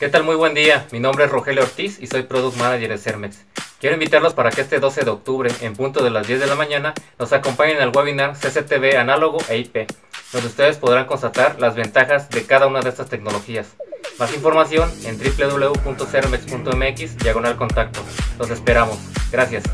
¿Qué tal? Muy buen día. Mi nombre es Rogelio Ortiz y soy Product Manager de Cermex. Quiero invitarlos para que este 12 de octubre, en punto de las 10 de la mañana, nos acompañen al webinar CCTV análogo e IP, donde ustedes podrán constatar las ventajas de cada una de estas tecnologías. Más información en www.cermex.mx diagonal contacto. Los esperamos. Gracias.